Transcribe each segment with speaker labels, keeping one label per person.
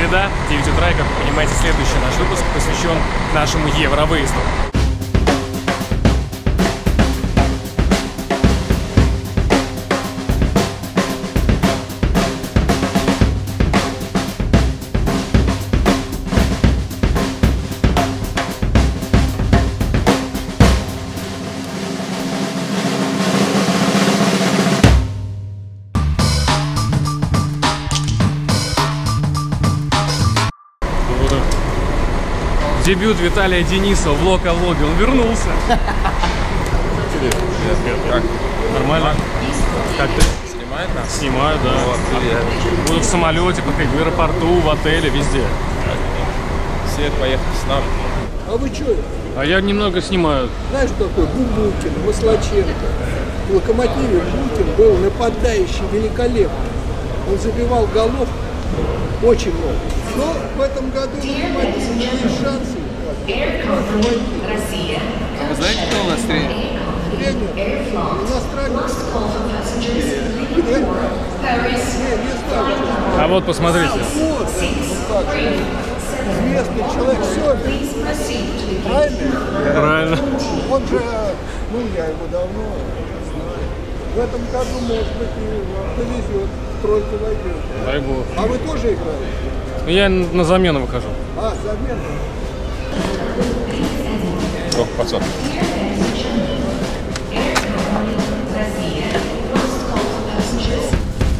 Speaker 1: среда, 9 утра, и, как вы понимаете, следующий наш выпуск посвящен нашему Евровыезду. Дебют Виталия Денисова в Лока-влоге. Он вернулся.
Speaker 2: Как?
Speaker 1: Нормально? Как ты?
Speaker 2: Снимает нас?
Speaker 1: Снимаю, да.
Speaker 2: Вот, привет.
Speaker 1: Буду в самолете, в аэропорту, в отеле, везде.
Speaker 2: Все поехали с нами.
Speaker 3: А вы что,
Speaker 1: А я немного снимаю.
Speaker 3: знаешь, что такое Бубукин, Маслаченко? В локомотиве Букин был нападающий великолепный. Он забивал голов очень много. Но в этом году локомотив есть шансы.
Speaker 2: А вы знаете, кто у нас тренер?
Speaker 3: Иностранец.
Speaker 1: А вот посмотрите.
Speaker 3: Вот, так, известный человек, все, правильно?
Speaker 1: Правильно.
Speaker 3: Он же, ну, я его давно знаю. В этом году, может быть, и повезет, тройку войдет.
Speaker 1: Дай бог.
Speaker 3: А вы тоже играли?
Speaker 1: Ну, Я на замену выхожу.
Speaker 3: А, замена.
Speaker 2: Ох, пацан.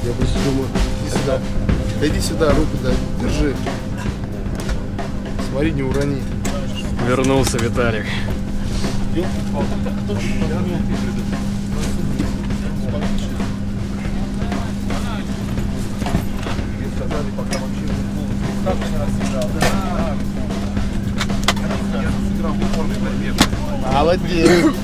Speaker 4: Я бы думаю, иди сюда. Да иди сюда, руку дай, держи. Смотри, не урони.
Speaker 1: Вернулся Виталик.
Speaker 4: Молодец.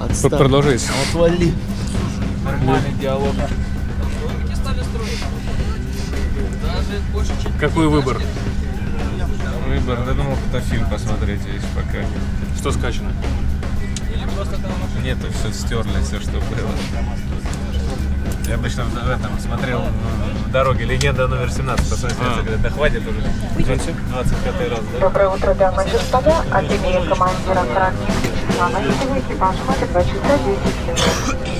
Speaker 4: Отстань.
Speaker 1: Продолжайте.
Speaker 4: Отвали.
Speaker 2: Нормальный диалог.
Speaker 1: Какой выбор?
Speaker 2: Выбор, да думал, какой-то фильм посмотреть есть пока.
Speaker 1: Что скачано?
Speaker 2: Нет, все стерли, все, что было. Я обычно в этом смотрел в дороге легенда номер 17, посмотрите,
Speaker 1: А.
Speaker 2: говорят, да хватит уже. 25 раз, да?
Speaker 5: Доброе утро, дамы и господа. От имени командира числа Новикова экипаж ходит 2 часа 10 минут.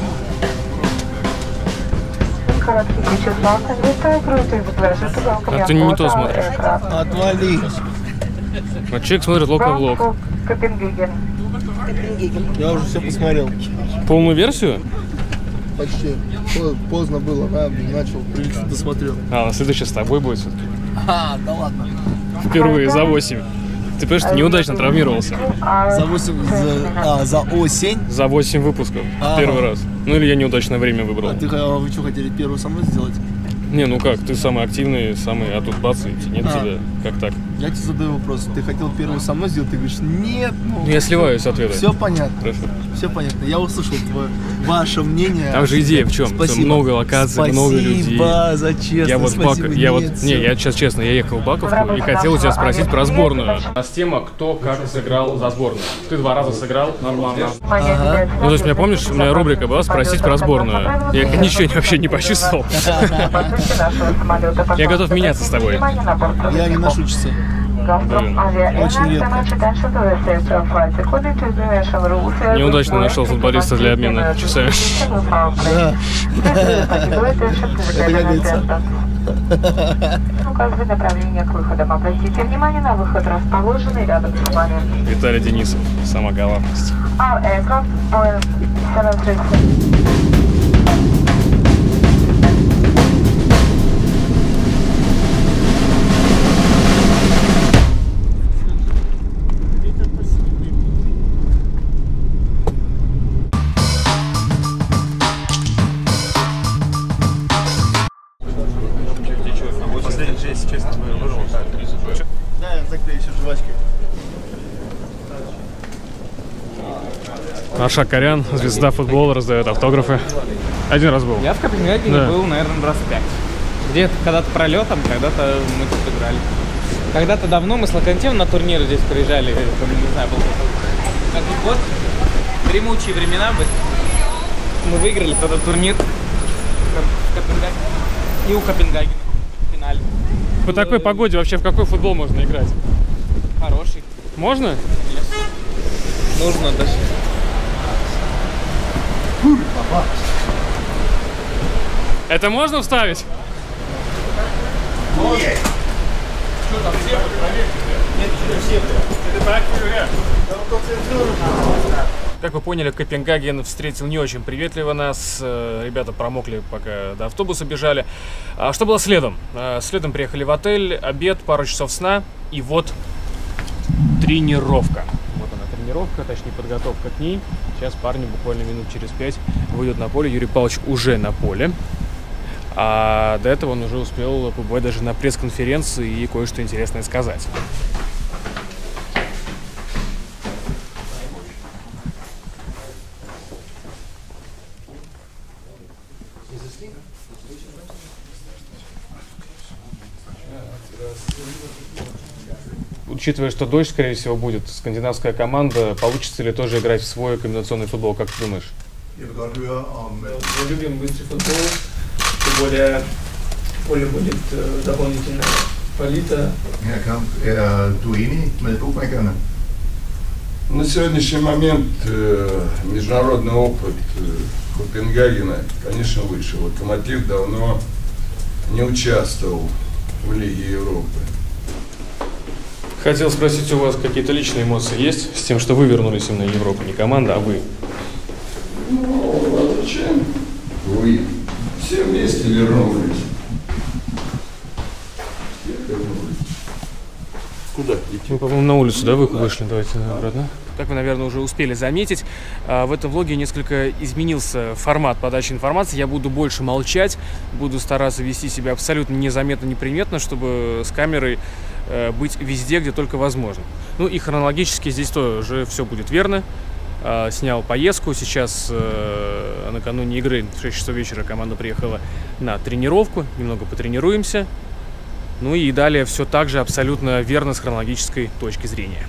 Speaker 1: А ты не то смотришь.
Speaker 4: Отвали.
Speaker 1: Вот человек смотрит лока-влог.
Speaker 5: Копенгаген.
Speaker 4: Я уже все посмотрел.
Speaker 1: Полную версию?
Speaker 4: Почти. По- Поздно было, на, начал, прилично досмотрел.
Speaker 1: А, на следующий с тобой будет все-таки.
Speaker 4: А, да ладно.
Speaker 1: Впервые за 8. Ты понимаешь, ты неудачно травмировался.
Speaker 4: За 8, за, а, за осень.
Speaker 1: За 8 выпусков.
Speaker 4: Ага.
Speaker 1: Первый раз. Ну или я неудачное время выбрал.
Speaker 4: А ты, а вы что, хотели первую со мной сделать?
Speaker 1: Не, ну как, ты самый активный, самый, а тут бац, и нет
Speaker 4: А.
Speaker 1: тебя. Как так?
Speaker 4: Я тебе задаю вопрос. Ты хотел первую со мной сделать? Ты говоришь, нет. Ну,
Speaker 1: Ну, я сливаюсь с ответа.
Speaker 4: Все понятно.
Speaker 1: Хорошо.
Speaker 4: Все понятно. Я услышал твое, ваше мнение.
Speaker 1: Там же идея в чем?
Speaker 4: Спасибо.
Speaker 1: Много локаций,
Speaker 4: Спасибо
Speaker 1: много людей.
Speaker 4: за честность.
Speaker 1: Я вот в Бак...
Speaker 4: спасибо.
Speaker 1: я вот, не, я сейчас честно, я ехал в Баковку и хотел у тебя спросить про сборную. У нас тема, кто как сыграл за сборную. Ты два раза сыграл, нормально. Ну, то есть, меня помнишь, у меня рубрика была «Спросить про сборную». Я ничего вообще не почувствовал. Я готов меняться с тобой.
Speaker 4: Я не ношу часы. Очень редко.
Speaker 1: Неудачно нашел футболиста для обмена часами.
Speaker 4: Да.
Speaker 5: Это
Speaker 4: годится.
Speaker 5: Указывает направление к выходам. Обратите внимание на выход, расположенный рядом с вами.
Speaker 1: Виталий Денисов, сама галантность.
Speaker 5: All aircraft
Speaker 1: Аша Корян, звезда футбола, раздает автографы. Один раз был.
Speaker 6: Я в Копенгагене
Speaker 1: Да.
Speaker 6: был, наверное, раз пять. Где-то когда-то пролетом, когда-то мы тут играли. Когда-то давно мы с Локонтем на турниры здесь приезжали, там, не знаю, был как год. Дремучие времена были. Мы выиграли тогда турнир в Копенгагене. И у Копенгагена в финале.
Speaker 1: По такой погоде вообще в какой футбол можно играть?
Speaker 6: Хороший.
Speaker 1: Можно?
Speaker 6: Нужно даже.
Speaker 1: Это можно вставить? Как вы поняли, Копенгаген встретил не очень приветливо нас. Э, Ребята промокли, пока до автобуса бежали. А что было следом? Э, Следом приехали в отель, обед, пару часов сна. И вот тренировка. Тренировка, точнее подготовка к ней. Сейчас парни буквально минут через пять выйдут на поле. Юрий Павлович уже на поле. А до этого он уже успел побывать даже на пресс-конференции и кое-что интересное сказать. Учитывая, что дождь, скорее всего, будет, скандинавская команда, получится ли тоже играть в свой комбинационный футбол, как ты думаешь?
Speaker 7: Om... øh,
Speaker 8: Мы любим быстрый футбол, тем более поле будет э, дополнительно полито.
Speaker 7: Her kamp, er du enig med bookmakerne?
Speaker 9: На сегодняшний момент э, международный опыт э, Копенгагена, конечно, выше. Локомотив давно не участвовал в Лиге Европы.
Speaker 1: Хотел спросить у вас, какие-то личные эмоции есть с тем, что вы вернулись именно в Европу, не команда, а вы?
Speaker 9: Ну, а зачем? Вы все вместе вернулись. Все вернулись. Куда идти?
Speaker 1: Мы, по-моему, на улицу, да, вы вышли? Давайте обратно. Как вы, наверное, уже успели заметить, а, в этом влоге несколько изменился формат подачи информации. Я буду больше молчать, буду стараться вести себя абсолютно незаметно, неприметно, чтобы с камерой э, быть везде, где только возможно. Ну и хронологически здесь тоже все будет верно. А, Снял поездку. Сейчас э, накануне игры в 6 часов вечера команда приехала на тренировку. Немного потренируемся. Ну и далее все так же абсолютно верно с хронологической точки зрения.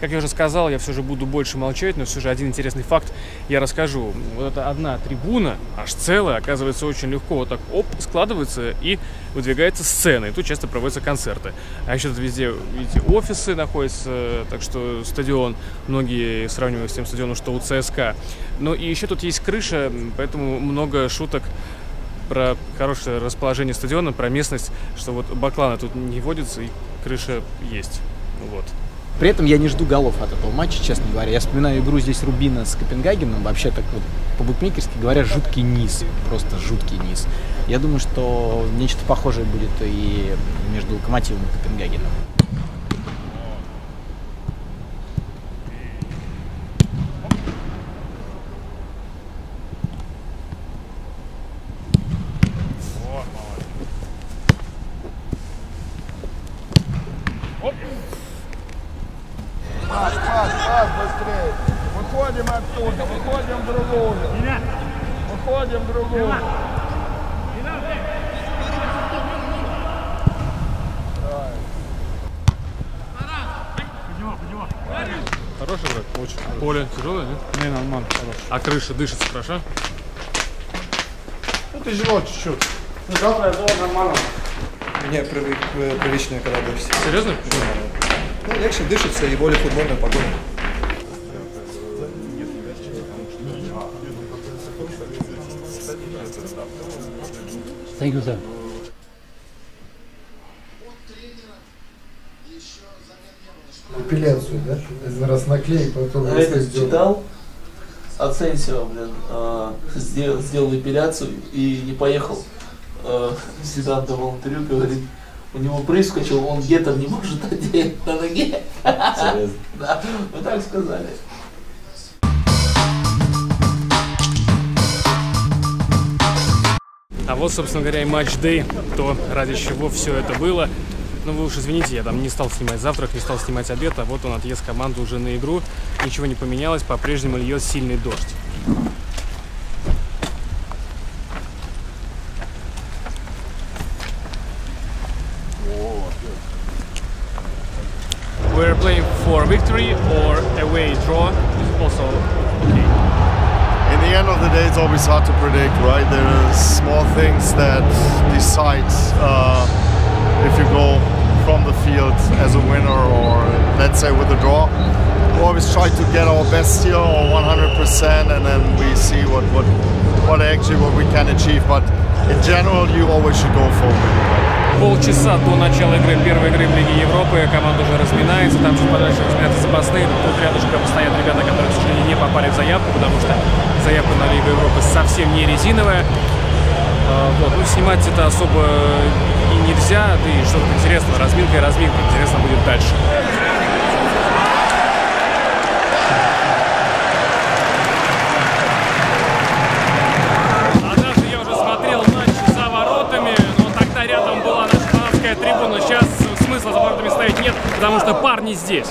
Speaker 1: Как я уже сказал, я все же буду больше молчать, но все же один интересный факт я расскажу. Вот эта одна трибуна, аж целая, оказывается, очень легко вот так оп, складывается и выдвигается сцена. И тут часто проводятся концерты. А еще тут везде, видите, офисы находятся, так что стадион, многие сравнивают с тем стадионом, что у ЦСКА. Ну и еще тут есть крыша, поэтому много шуток про хорошее расположение стадиона, про местность, что вот бакланы тут не водятся и крыша есть. Вот.
Speaker 6: При этом я не жду голов от этого матча, честно говоря. Я вспоминаю игру здесь Рубина с Копенгагеном. Вообще так вот по-букмекерски говоря, жуткий низ. Просто жуткий низ. Я думаю, что нечто похожее будет и между Локомотивом и Копенгагеном.
Speaker 4: Пас, пас быстрее. Выходим оттуда, выходим в другую. Выходим в другую.
Speaker 1: Хороший враг? Очень. Поле тяжелое, нет?
Speaker 4: Не, нормально, хорошо.
Speaker 1: А крыша дышится хорошо?
Speaker 4: Ну тяжело чуть-чуть.
Speaker 8: Мне привык, э, привычно, когда дождь.
Speaker 1: Серьезно?
Speaker 8: Ну, легче дышится и более футбольная погода.
Speaker 4: Эпиляцию, да? Раз наклеек, потом
Speaker 8: А этот читал? Аценсио, блин, э, сделал, сделал эпиляцию и не поехал. Э, Зидан давал интервью, говорит, у него прыскочил, он гетер не может одеть на ноге. Да, вы так сказали.
Speaker 1: А вот, собственно говоря, и матч-дэй, то, ради чего все это было. Ну, вы уж извините, я там не стал снимать завтрак, не стал снимать обед, а вот он отъезд команды уже на игру. Ничего не поменялось, по-прежнему льет сильный дождь. We're playing for victory or away draw is also
Speaker 10: the end of the day, it's always hard to predict, right? There are small things that decide uh, if you go from the field as a winner or, let's say, with a draw. We always try to get our best here or 100%, and then we see what, what, what actually what we can achieve. But in general, you always should go for a win.
Speaker 1: Полчаса до начала игры первой игры в Лиге Европы команда уже разминается, там чуть подальше разминаются запасные, тут рядышком стоят ребята, которые, к сожалению, не попали в заявку, потому что заявка на Лигу Европы совсем не резиновая. А, Вот, ну, снимать это особо и нельзя, да и что-то интересно, разминка и разминка, интересно будет дальше. Потому что парни здесь.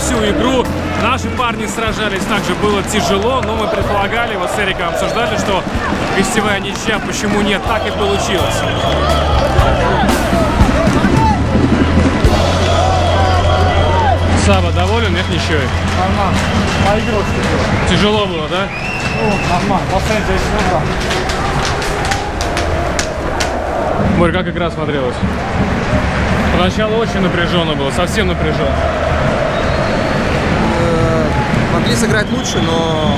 Speaker 1: Всю игру. Наши парни сражались, также было тяжело, но мы предполагали, вот с Эриком обсуждали, что гостевая ничья, почему нет, так и получилось. Саба доволен, нет ничего?
Speaker 11: Нормально. Поиграл
Speaker 1: Тяжело было, да?
Speaker 11: Ну, нормально. Последний 10 набрал.
Speaker 1: Борь, как игра смотрелась? Поначалу очень напряженно было, совсем напряженно.
Speaker 12: Могли сыграть лучше, но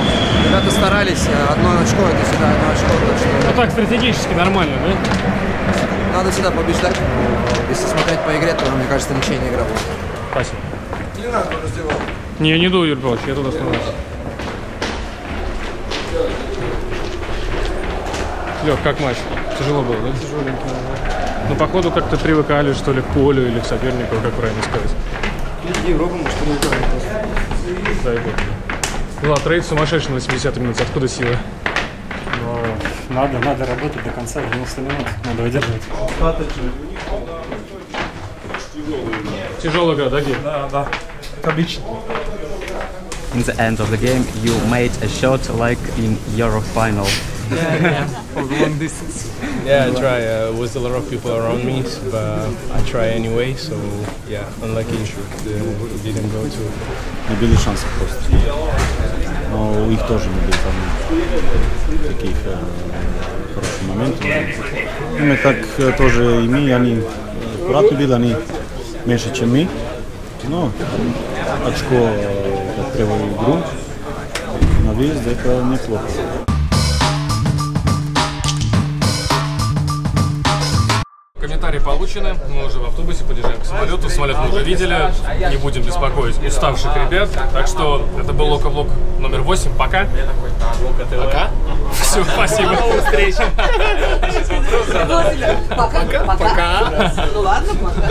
Speaker 12: ребята старались. Одно очко это всегда одно очко. Так что
Speaker 1: Ну так, стратегически нормально, да?
Speaker 12: надо всегда побеждать. Но Если смотреть по игре, то, мне кажется, ничей не игра была.
Speaker 1: Спасибо.
Speaker 12: Не надо раздевал.
Speaker 1: Не, я не иду, Юрий Павлович, я тут остановлюсь. Лех, как матч? Тяжело было, да? Тяжеленько. Ну, походу, как-то привыкали, что ли, к полю или к сопернику, как правильно сказать.
Speaker 12: Лиги Европы, может, не просто.
Speaker 1: Дай бог. Ну, а трейд сумасшедший на 80 минут. Откуда сила?
Speaker 11: Но надо, надо работать до конца, 90 минут. Надо выдерживать.
Speaker 1: Тяжелая игра, да, Гей?
Speaker 11: Да, да. Отлично.
Speaker 13: In the end of the game, you made a shot like in Euro final.
Speaker 14: Yeah, yeah, for long distance. Yeah, I try. Uh, was a lot of people around me, but I try anyway. So yeah, unlucky uh, didn't go to.
Speaker 15: Не были шансов просто. Но у них тоже не было там таких э, хороших моментов. Именно как э, тоже и мы, они э, аккуратно были, они меньше, чем мы. Но очко э, как первую игру на выезд это неплохо.
Speaker 1: Получены. Мы уже в автобусе подъезжаем к самолету. Самолет мы уже видели. Не будем беспокоить уставших ребят. Так что это был Лока-Влог номер 8. Пока. Пока. Все, спасибо. До новых встреч.
Speaker 16: Пока. Пока. Ну ладно, пока.